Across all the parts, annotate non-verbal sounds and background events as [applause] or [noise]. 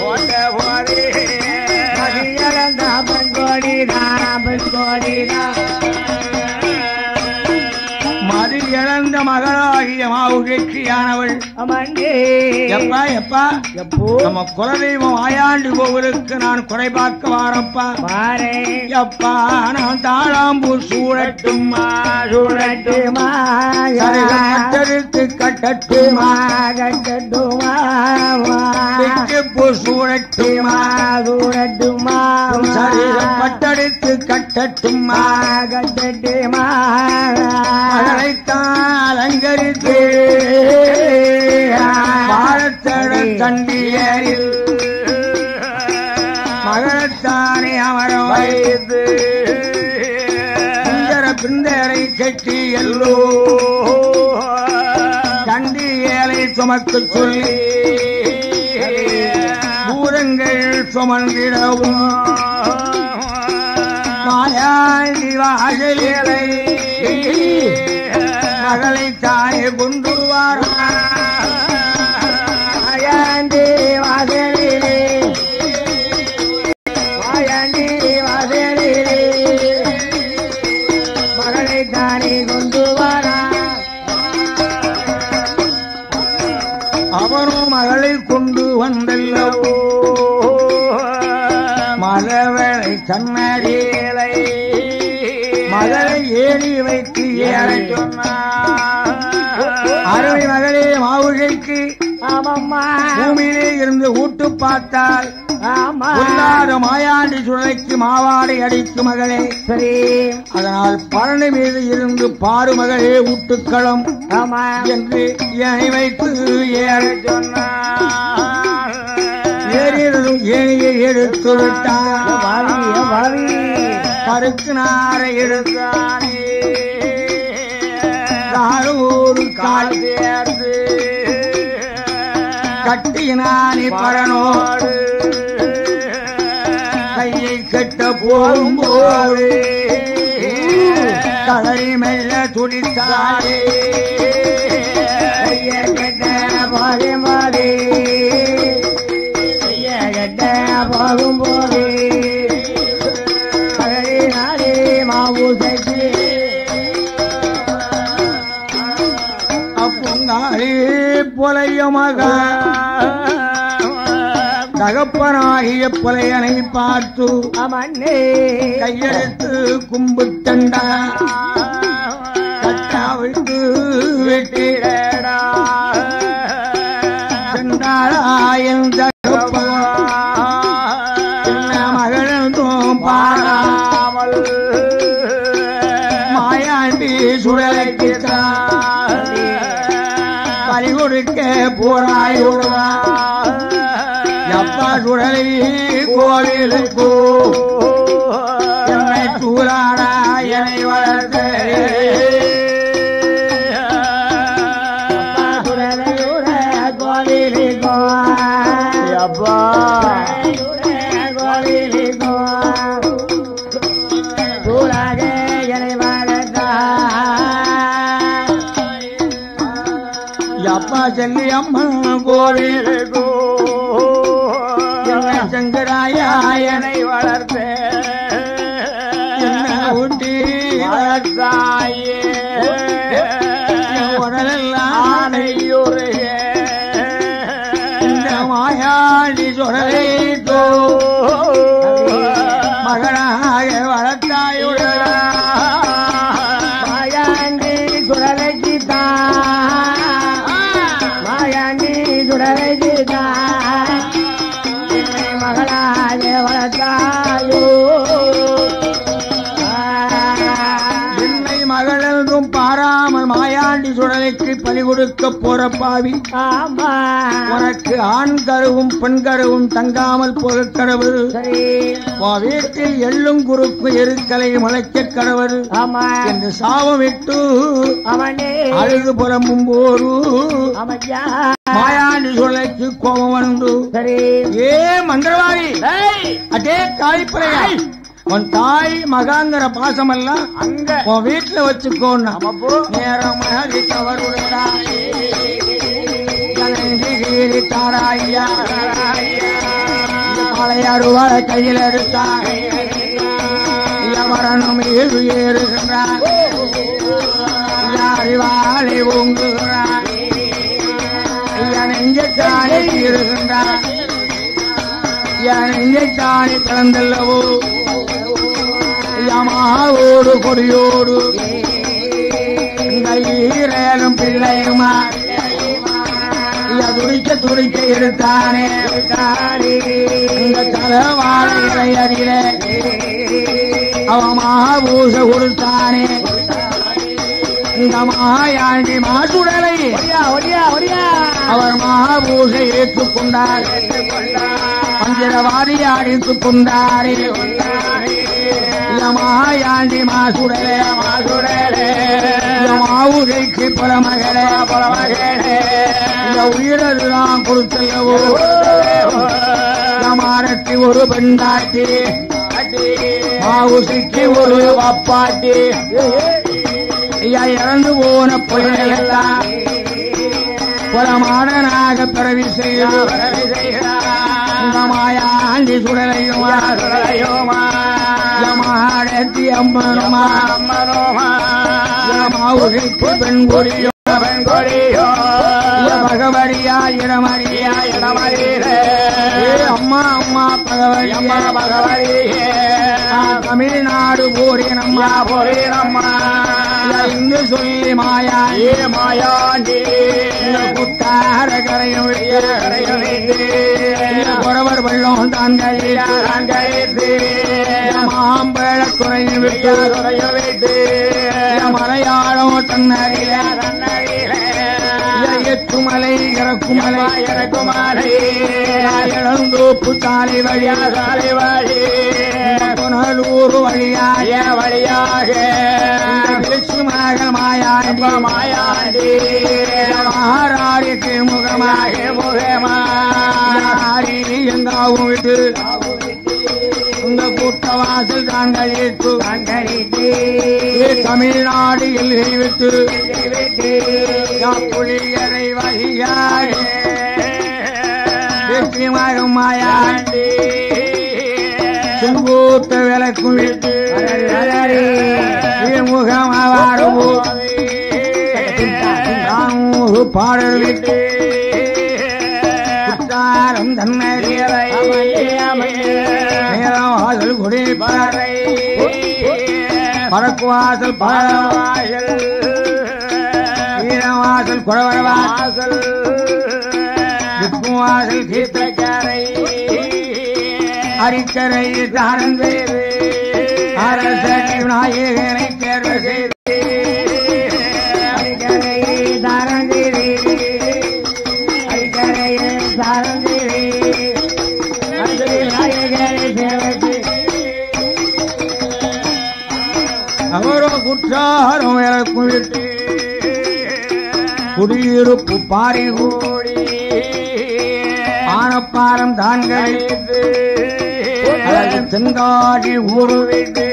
போட்ட போதி மதியளந்த பெண்கோடி ராம் பெண்கோடி மகளாகிய மாவுகைக்கியானவள். அமண்டே எப்பா எப்பா? எப்போ? நம்ம குலதெய்வம் ஆயாண்டு கோவிலுக்கு நான் குறை பார்க்க வாரப்பா. பாரே எப்பா நான் தாழாம்பூர் சூழட்டுமா சுழட்டுமா. கட்டெடுத்து கட்டட்டுமா. கட்டுமா பூ சூழட்டுமா. சுழட்டுமா. சரீரம் பட்டெடுத்து கட்டட்டுமா. கட்டுமா மகளைத்தான் அலங்கரித்து பாரத்தட தண்டியரில் மகளத்தானே அமரம் வைத்து சுந்தர பிந்தரை கட்டி எல்லோ தண்டி ஏலை சுமக்கு சொல்லி பூரங்கள் சுமந்திடவும். மாயாண்டி வாசலை மகளை தானே கொண்டு மாயாண்டி வாசலிலே. மாயாண்டி வாசலிலே. மகளை தானே கொண்டு வரா மகளை கொண்டு வந்தல்லவோ. மலவளை கண்ணடியலை மகளை ஏறி வைத்து ஏறை சொன்னார் அருமை மகளே மாவுகைக்கு பூமியிலே இருந்து ஊட்டு பார்த்தால் மாயாண்டி சுழலைக்கு மாவாடை அடிக்கும் மகளே. சரி. அதனால் பழனி மீது இருந்து பாரு மகளே ஊட்டுக்களம் ஆமா. என்று ஏனை வைத்து ஏற சொன்னார். ஏறியதும் ஏனியை எடுத்து விட்டார். நாரை எடுத்தானே. காரூர் கால் சேர்ந்து கட்டினானே பரனோடு. கையை கட்ட போகும்போது கதறி மெல்ல துடித்தாரே ஐயா கெட்ட போதே போதே ஐயா கெட்ட போகும் போதே புலைய மக தகப்பனாகிய புலையனை பார்த்து அமன்னே கையெடுத்து கும்பிட்டண்டா கட்டாவிட்டு வெட்டிடா சென்றாராயன் கொடுக்க போராய் எப்பா [laughs] சுழலை கோவிலுக்கு அப்பா செல்லி மாயாண்டி பலி கொடுக்க போற பாவி. உனக்கு ஆண் கருவும் பெண் கருவும் தங்காமல் போக கடவுள். வீட்டில் எள்ளும் குறுக்கு எருக்களை முளைக்க கடவுள். என்று சாபமிட்டு அவனே. அழுது புறம்பும் போரு மாயாண்டி சுடலைக்கு கோபம் வந்து ஏ மந்திரவாதி. அடே காளிப்பறையா உன் தாய் மகாங்கிற பாசம் எல்லாம் அங்க. உன் வீட்டுல வச்சுக்கோன்னா. நேரமாக தவறுடாய் தாராய்யா மலையாறுவார கையில் எடுத்தார் எவரனும் ஏறு ஏறுகின்றார் அறிவாளை ஓங்குகிறார் நெஞ்சத்தானே தீருகின்றார் என் நெஞ்சத்தானே கலந்தல்லவோ யமாவோடு கொடியோடு. ஈரேலும் பிள்ளையுமா துடிக்க துடிக்க எடுத்தானே இந்த தலைவாழை இலையறில அவன் மகாபூச கொடுத்தானே. இந்த மாயாண்டி மாசுடலை அவர் மகாபூசை ஏற்றுக்கொண்டார். பஞ்சரவாதி அடித்துக் கொண்டாரே. மாயாண்டி மாசுடலே மாசுடலே மாவுகைக்கு பரமகளே பரமகளே இந்த உயிரெல்லாம் கொடுத்தல்லவோ. மாரத்தி ஒரு பெண்டாட்டி மாவுசிக்கு ஒரு அப்பாட்டி ஐயா இறந்து போன பிள்ளைகளெல்லாம் புறமாடனாக பிறவி செய்து இந்த மாயாண்டி சுடலையுமா சுடலையுமா? மாடத்தி அம்மனுமா அம்மனுமா மாவுகைக்கு பெண் கொடியோ பெண் கொடியோ பகவரியா இடமறியா இடமறியே அம்மா அம்மா பகவரி அம்மா பகவரியே. தமிழ்நாடு போரேனம்மா போரேனம்மா இந்து சொல்லி மாயா ஏ மாயாண்டி கரையும் கரையும் குறவர் வெள்ளம் தான் கழித்து மாம்பழ குறையும் விட்டு. குறையும் விட்டு. மலையாளம் தன்னறிய எட்டுமலை இறக்குமலை. இறக்குமலை. இளந்தோப்பு சாலை வழியா சாலை வழி புனலூர் வழியாக வழியாக மாயாண்டி மாயாண்டி. மகாராணிக்கு முகமாக முகமாரி எங்காவும் விட்டு? இந்த கூட்டவாசல் கழித்து கழித்து தமிழ்நாடு எல்லை விட்டு. புலியரை வழியாக வெற்றிமாக மாயாண்டி. செங்கூட்ட விளக்கும் முகம் பாடல் குற்றாரம் தன்னை பாடவாசல் வீரவாசல் வாசல் வாசல் அரிக்கரை தானம் செய்து அரசனை நாயகனை தேர்வு செய்து அரிக்கரை தானம் செய்து அரிக்கரை தானம் செய்து நாயகனை தேர்வு அவரோ குற்றாரம் விட்டு குடியிருப்பு பாரி கூடி ஆனப்பாரம் தான் கழித்து தென்காடி ஊறு வீட்டு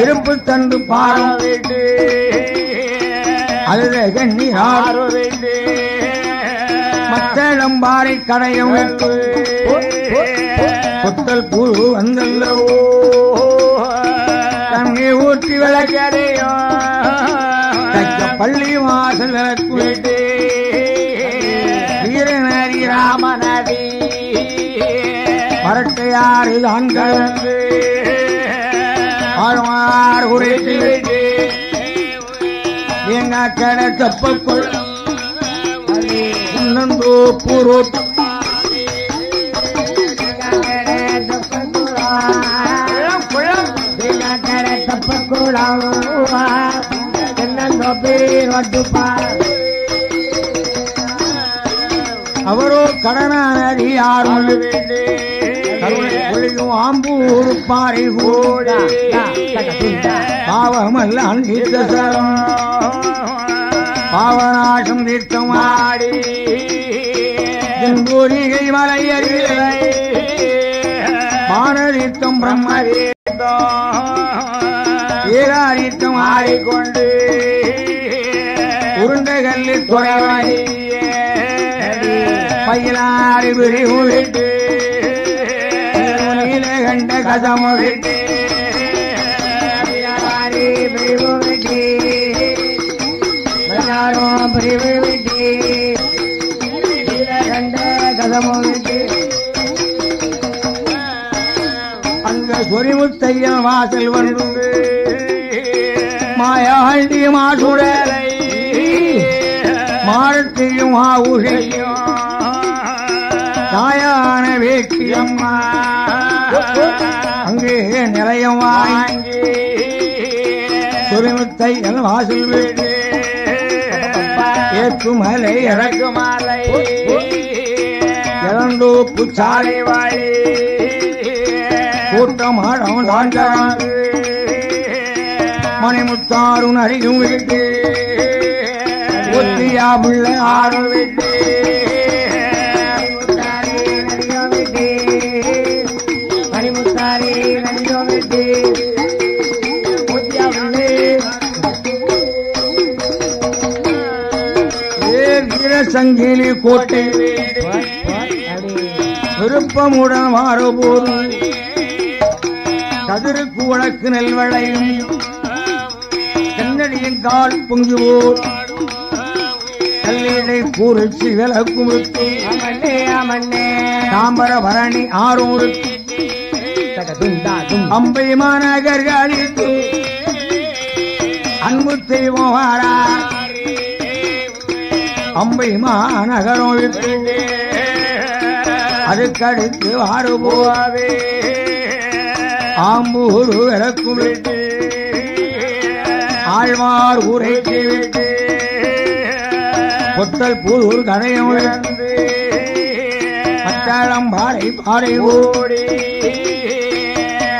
இரும்பு தண்டு பாரம் வீட்டு அழுத கண்ணி ஆறு விட்டு மத்தளம்பாறை கடையும் புத்தல் பூ வந்தல்லவோ? தண்ணி ஊற்றி விளக்கடையோ பள்ளி வாசல் விளக்கு வீரநதி ராமநதி. பரட்டையாறு தான் கலந்து ஆழ்வார் உரைத்து எங்க கடை தப்பக்குள் இன்னந்தோ பூர்வ அவரோ கடனானதி யாரும் புள்ளியும் ஆம்பூர் பாறை கூட. பாவமல்லாம் தீர்த்தசரம் பாவநாசம் தீர்த்தமாடி செங்கோரிகை மலையறிலை மானதீர்த்தம் பிரம்மதீர்த்தம். ஏகாதீர்த்தம் ஆடிக்கொண்டு. உருண்டை கல்லி துறைவாய் பயிலாடி கண்ட கதம விட்டு. பிரிவு விட்டி. பிரிவு விட்டி. கண்ட கதமோ விட்டி. அங்க சொரிமுத்தையன் வாசல் வந்து. மாயாண்டி மாசுடலை. மாரத்தையும் ஆவுகையும். தாயான வேட்டியம்மா அங்கே நிலையம் வாங்கி சொரிமுத்தையன் வாசல் வீடு. ஏற்றுமலை இறக்குமலை இளந்தோப்பு சாலை வாழி. கூட்டமாடம் தாண்டவாங்க மணிமுத்தாரும் அருகும் வீட்டு ஒத்தியா பிள்ளை ஆறு வீட்டு வீரசங்கிலி கோட்டை விருப்பமுடன் மாறுபோது கதிருக்கு உனக்கு நெல்வளையும் கண்ணடியின் கால் பொங்குவோர் கல்லீடை பூரிச்சு விளக்கும் அமண்ணே அமண்ணே. தாம்பர பரணி ஆரூருக்கு அம்பை மாநகர் அழித்து அன்பு தெய்வம் வாரா அம்பை மாநகரம் விட்டு அதுக்கடுத்து வாருபோவே ஆம்பூர் விளக்கும் விட்டு ஆழ்வார் ஊரைக்கு விட்டு பொட்டல் பூர் கடையம் விழுந்து பட்டாளம் பாறை பாறை ஓடி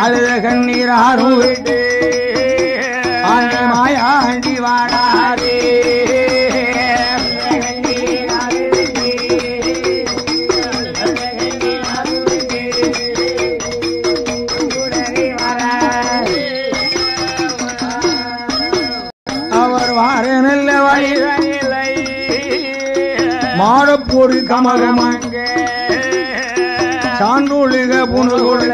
அழுத கண்ணீராரும் விட்டு ஆண்டி மாயா ஆண்டி வாடாதே. மாடப்பூரி கமகமாங்க சான்றொழுக புனல்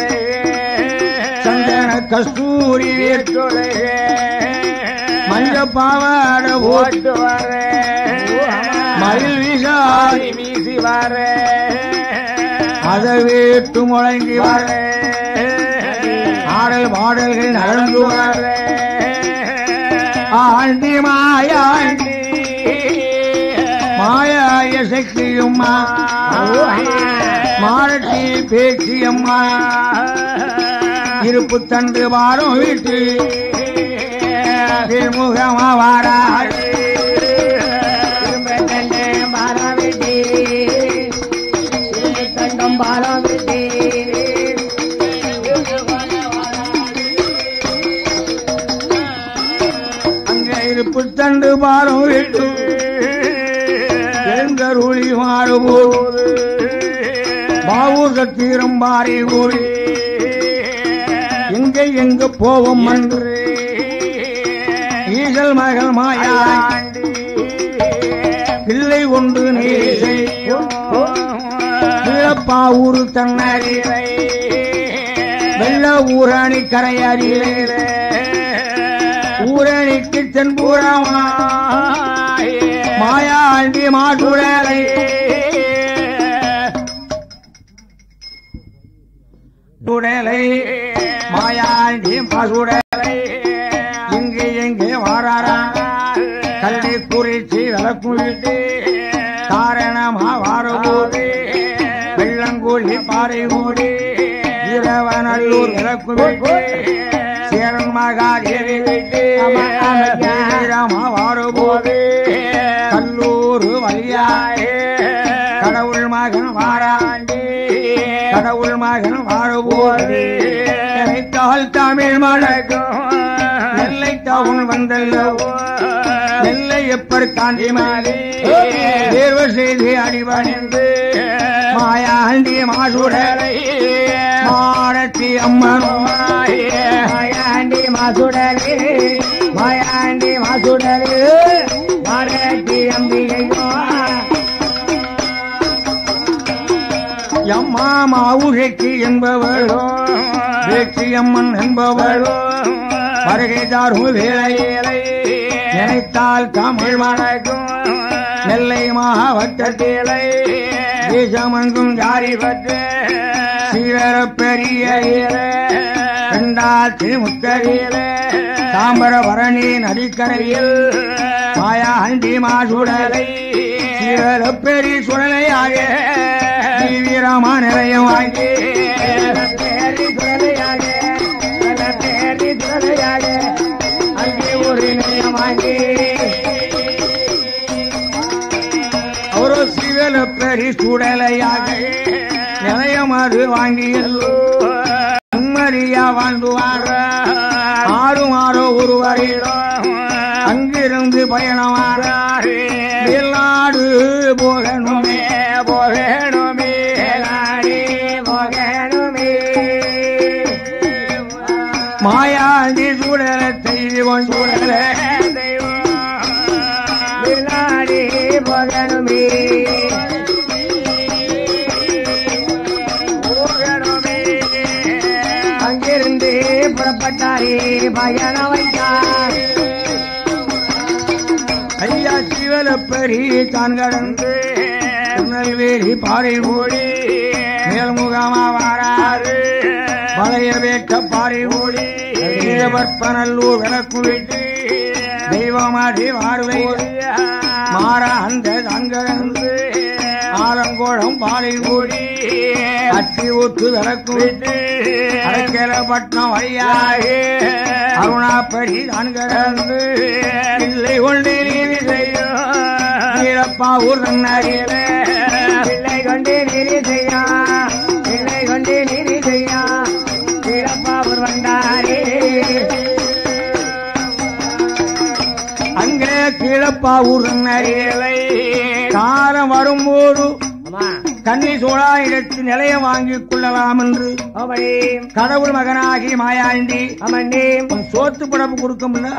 சந்தன கஸ்தூரி வேற்றுலக மஞ்ச பாவாட ஓட்டு வர. மயில் வீசாரி வீசி வர. அதை வீட்டு முழங்கி வர. ஆடல் பாடல்கள் நடந்து வர. ஆண்டி மாயாண்டி. மாயாய சக்தியும்மா மாரட்டி பேச்சியம்மா. இருப்பு தண்டு வாரம் வீட்டு. திருமுகமா வாராள் அங்கே பாலம் விட்டி அங்க இருப்பு தண்டு வாரம் வீட்டு. அருளி மாறுபோது பாவூர் தீரம் பாரி கூறி எங்க எங்கு போவோம் என்று ஈசல் மகள் மாயா பிள்ளை ஒன்று நீசை கீழப்பாவூர் தன்னறிவை வெள்ள ஊரணி கரையறிவே ஊரணிக்கு தென்புறமா மாயாண்டி மாசுடலை சுடலை மாயாண்டி மாசுடலை இங்கு எங்கே வாராரா. கல்வி குறிச்சி விளக்குவிட்டு காரணமா வாரபோது வெள்ளங்கூலி பாறை மூடி இரவநல்லூர் விளக்குவிட்டு சேரன் மகாதேவி விட்டு வீரமா வாரபோது தவுன் வந்தல்லவோ நெல்லை எப்பர் காந்தி மாறி தேர்வு செய்து அடிபணிந்து மாயாண்டி மாசுடலை மாரத்தி அம்மனும். மாயாண்டி மாசுடலே மாயாண்டி மாசுடலே மாரட்டி அம்பிகையோ. எம்மா மாவுரைக்கு என்பவளோ. வேட்சி அம்மன் என்பவளோ. வருகை தாரும் வேளையிலே நினைத்தால் தமிழ் மணக்கும் நெல்லை மாவட்டத்திலே தேசமங்கும் ஜாரி பற்று சீர பெரிய ரெண்டாத்தி முக்கரியிலே தாம்பரபரணி நதிக்கரையில் மாயா அண்டி மாசுடலை. சீரர பெரிய சுடலையாக தீவிரமா நிலையம் வாங்கி சிவல பெரி சுடலையாக நிலையமாறு அது வாங்கியல்லோ உண்மரியா வாழ்ந்துவார ஆறு மாறோ ஒருவரிடோ அங்கிருந்து பயணமாற. வெளிநாடு போகணுமே போகணுமே போகணுமே. மாயாண்டி சுடலத்தை கொண்டு புறப்பட்டாரே பயண வைத்தார் ஐயா சிவலப்பரி தான் கடந்து திருநெல்வேலி பாறை ஓடி மேல்முகமா வாராறு. பழைய வேட்ட பாறை ஓடி பனல்லூர் விளக்குவிட்டு தெய்வமாடி வாழ்வை மாற அந்த தங்கடந்து ஆலங்கோடம் பாறை ஓடி அட்டி ஊத்து விளக்கு விட்டு அரைக்கலப்பட்டினம் வழியாகி அருணாப்படி தான் கடந்து இல்லை கொண்டு நீதி செய்யும். வீரப்பா ஊர் நன்னாரியில பிள்ளை கொண்டு நீதி செய்யா பிள்ளை கொண்டு நீதி செய்யா வீரப்பா ஒரு வந்தாரே. அங்கே கீழப்பா ஊர் நன்னாரியிலை காலம் வரும்போது அம்மா கன்னி சோழா இடத்து நிலையம் வாங்கிக் கொள்ளலாம் என்று அவளே கடவுள் மகனாகி மாயாண்டி உன் சோத்து படப்பு கொடுக்கும்ல?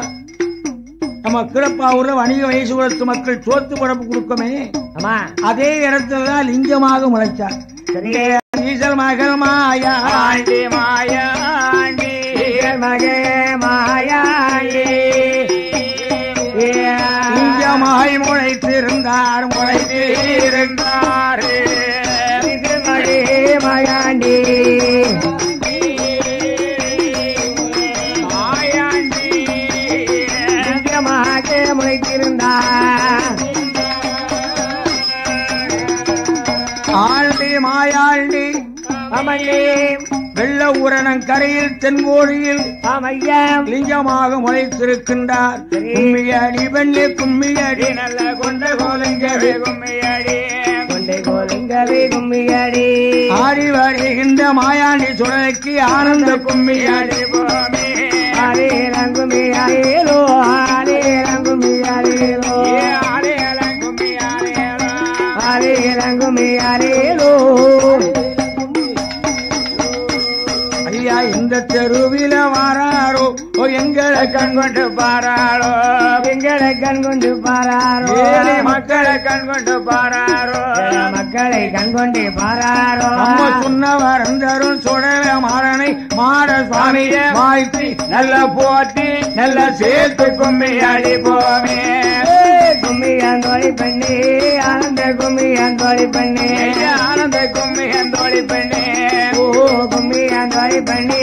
நம்ம கிழப்பாவூர்ல வணிக வயசு குலத்து மக்கள் சோத்து படப்பு கொடுக்கமே. அதே இடத்துல தான் லிங்கமாக முளைச்சார் ஈசல் மகள் மாயா மாயாண்டி. மகே மாயாண்டி. லிங்கமாய் முளைத்திருந்தார் முளைத்திருந்தார். மகே மாயாண்டி மாயாண்டி நிஜமாக முளைத்திருந்தார். ஆண்டி மாயாண்டி அமன்னே வெள்ள ஊரணம் கரையில் தென்கோடியில் ஆமையா லிங்கமாக முளைத்திருக்கின்றார். கும்மியடி வெள்ளி கும்மியடி. நல்ல கொண்ட கோலங்கவே கும்மியடி. கோலுங்கவே கும்மியடி ஆடி வருகின்ற மாயாண்டி சுடலைக்கு ஆனந்த கும்மியடி போமே. ஆரே ரங்குமி ஆரேலோ ஆரே ரங்குமி ஆரேலோ ஆரே ரங்குமி ஆரேலோ ஐயா இந்த தெருவில வாராரோ. எங்களை கண் கொண்டு பாராளோ எங்களை கண் கொண்டு பாராரோ மக்களை கண் கொண்டு பாராரோ மக்களை கண் கொண்டு பாராரோ. நம்ம சொன்னவர் அந்தரும் சுடல மாறனை மாட சுவாமிய வாழ்த்தி நல்ல போட்டி நல்ல சேர்த்து கும்மி அடி போமே. கும்மி அந்தோழி பண்ணி ஆனந்த கும்மி அந்தோழி பண்ணி. ஆனந்த கும்மி அந்தோடி பெண்ணே. ஓ கும்மி அந்தோழி பண்ணி.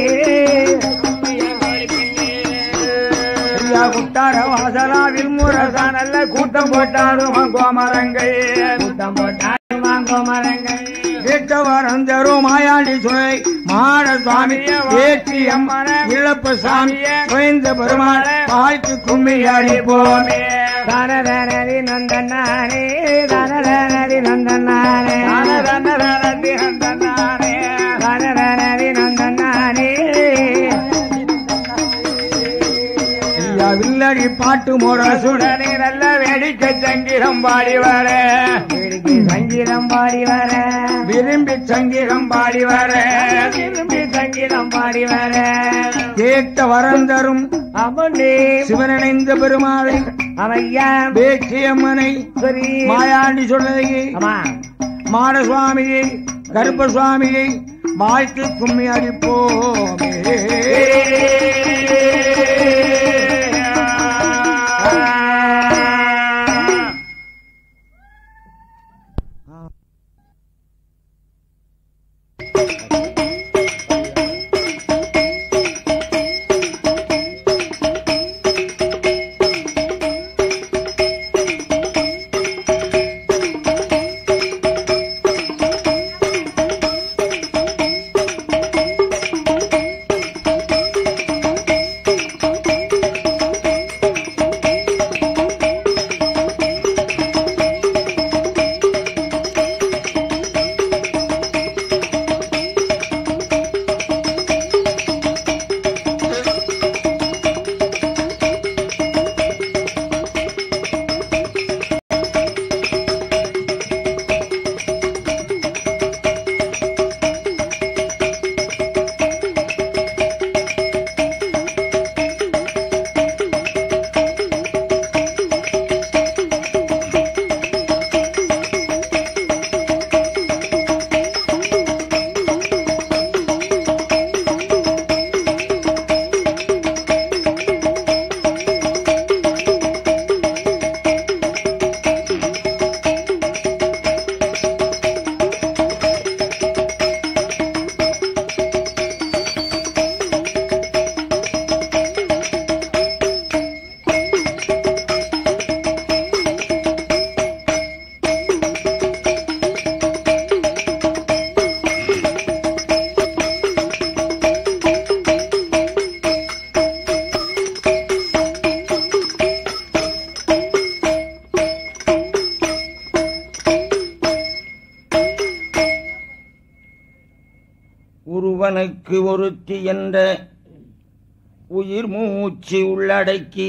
குட்டார வாசலாவில் முரசா நல்ல கூட்டம் போட்டாடும் கோமரங்கள் கூட்டம் போட்டாலும் வாங்கோ மரங்கள். கேட்டவர் அந்தரும் மாயாண்டி சுனை மாட சுவாமி ஏற்றி அம்மன இழப்பு சாமி குறைந்த பெருமாள் வாழ்த்து கும்மி அடி போமே தானதனதி நந்தனானே தானதனதி நந்தனானே தானதனதி நந்தனானே ஐயா ஐயா வில்லடி பாட்டு முரசுடன் சுடனே நல்ல வேடிக்கை சங்கீதம் பாடி வர. வேடிக்கை சங்கீதம் பாடி வர. விரும்பி சங்கீதம் பாடி வர. விரும்பி சங்கீதம் பாடி வர. கேட்ட வரம் தரும் அவனே சிவனிணைந்த பெருமாளை அவையா பேச்சியம்மனை சரி. மாயாண்டி ஆமா. மாடசுவாமியை கருப்பசுவாமியை வாழ்த்து கும்மி அடிப்போமே. உயிர்க்கு ஒருத்தி என்ற உயிர் மூச்சு உள்ளடக்கி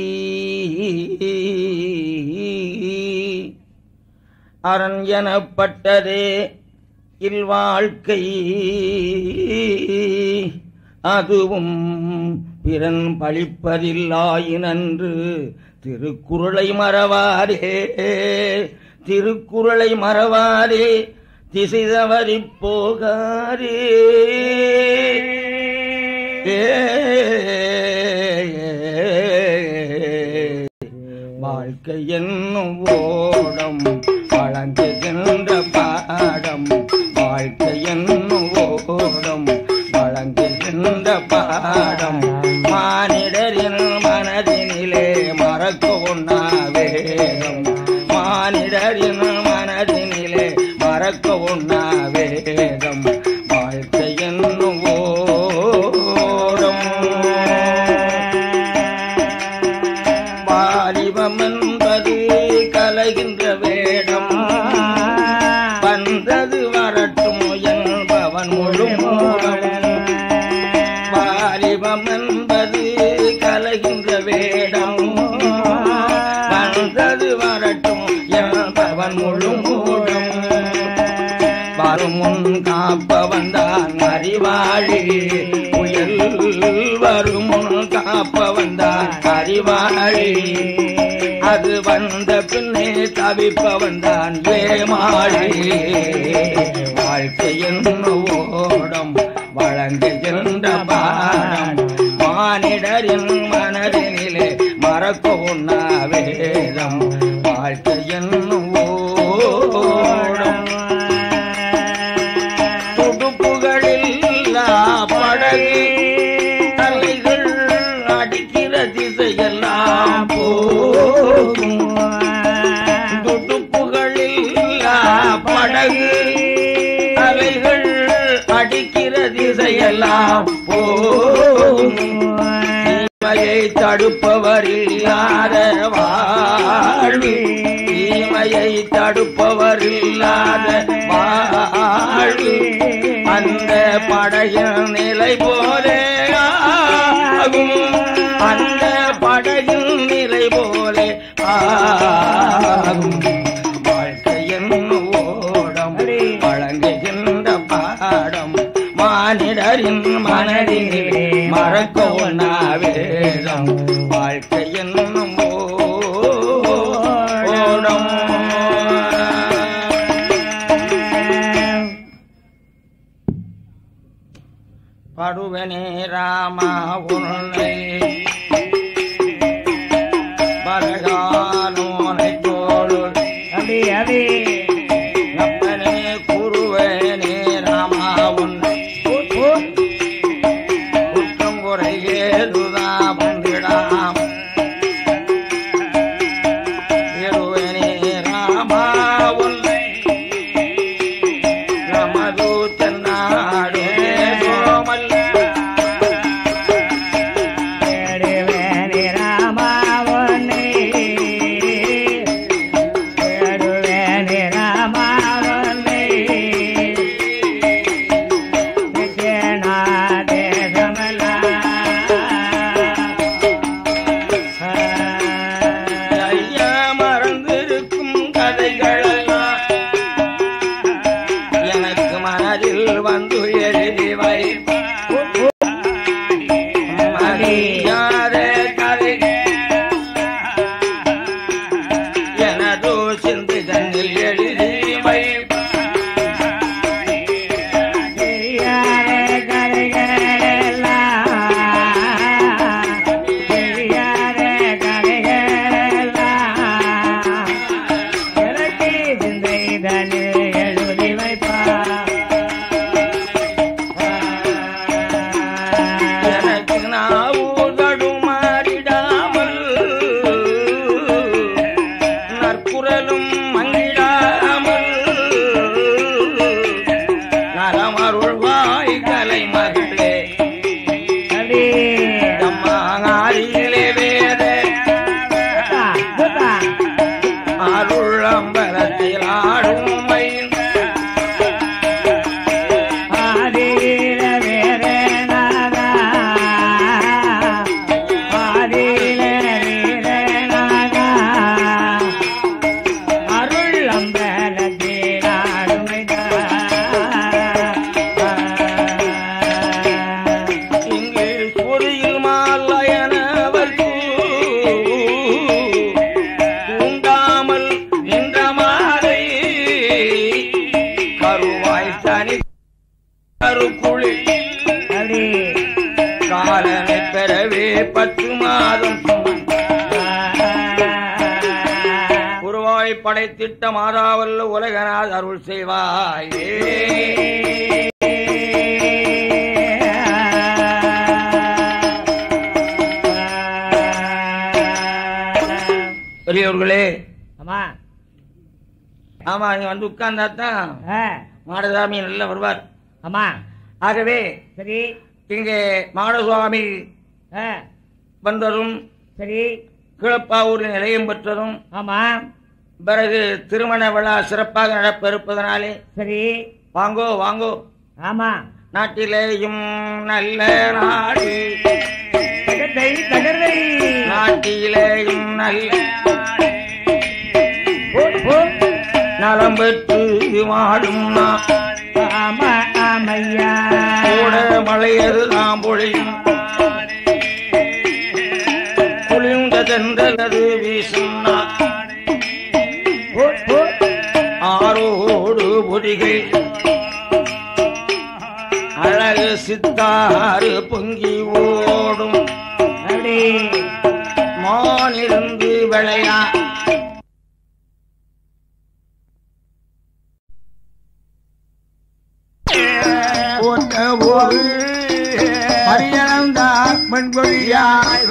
அரண் எனப்பட்டதே இல்வாழ்க்கை. அதுவும் பிறன் பழிப்பதில்லாயினன்று திருக்குறளை மறவாரே திருக்குறளை மறவாரே திசை தவறி போகாரே வாழ்க்கை என்னும் ஓடம் வழங்குகின்ற பாடம். வாழ்க்கை என்னும் ஓடம் வழங்குகின்ற பாடம். வாழி அது வந்த பின்னே தவிப்பவன் தான் வேமாழி வாழ்க்கை என்னோடம் வழங்குகின்ற பாடம் மானிடரின் மனதினிலே மறக்க உண்ணா வேதம். திசையெல்லாம் போமையை தடுப்பவர் இல்லாத வாழ்வு தீமையை தடுப்பவர் இல்லாத வாழ்வு அந்த படையின் நிலை போலே 让 உருவாய் படைத்திட்ட மாதாவல்ல உலகநாத் அருள் செய்வாயே. பெரியவர்களே அம்மா ஆமா நீ வந்து உட்கார்ந்தாதான் ஆ, மாடசாமி நல்லா வருவார். அம்மா ஆகவே சரி. இங்கே மாடசுவாமி வந்ததும் சரி. கீழப்பாவூரில் நிலையம் பெற்றதும் ஆமா. பிறகு திருமண விழா சிறப்பாக நடப்பிருப்பதனாலே சரி. வாங்கோ வாங்கோ. ஆமா. நாட்டிலேயும் நல்ல நாடு. நாட்டிலேயும் நல்ல. நலம் பெற்று வாடும் ஆமா ஆமையா. கூட மழையது நாம் பொழியும் ஆரோடு அழகு சித்தாறு பொங்கி ஓடும். அப்படி மானிருந்து விளையா. போட்ட போது பரியனந்தார் மண்கொழியாய்